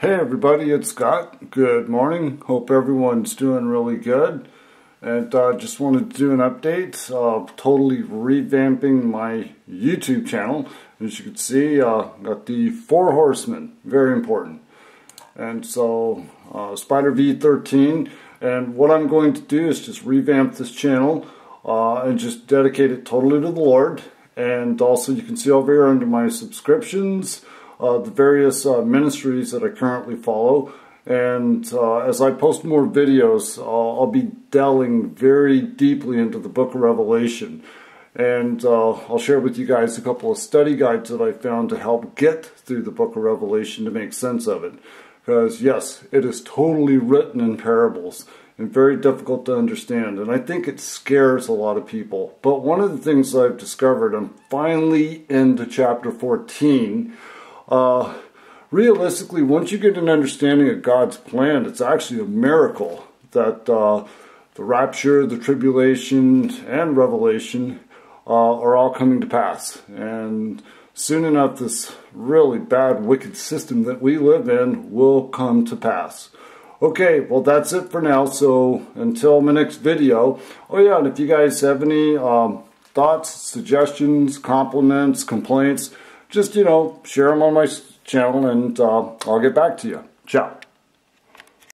Hey everybody, it's Scott. Good morning. Hope everyone's doing really good. And uh, just wanted to do an update. Uh, totally revamping my YouTube channel. As you can see, uh, got the Four Horsemen. Very important. And so, uh, Spider V13. And what I'm going to do is just revamp this channel uh, and just dedicate it totally to the Lord. And also you can see over here under my subscriptions, uh, the various uh, ministries that I currently follow. And uh, as I post more videos, I'll be delving very deeply into the book of Revelation. And uh, I'll share with you guys a couple of study guides that I found to help get through the book of Revelation to make sense of it. Because yes, it is totally written in parables and very difficult to understand. And I think it scares a lot of people. But one of the things I've discovered, I'm finally into chapter 14, uh, realistically, once you get an understanding of God's plan, it's actually a miracle that uh, the rapture, the tribulation, and revelation uh, are all coming to pass. And soon enough, this really bad, wicked system that we live in will come to pass. Okay, well that's it for now. So until my next video. Oh yeah, and if you guys have any um, thoughts, suggestions, compliments, complaints, just, you know, share them on my channel and uh, I'll get back to you. Ciao.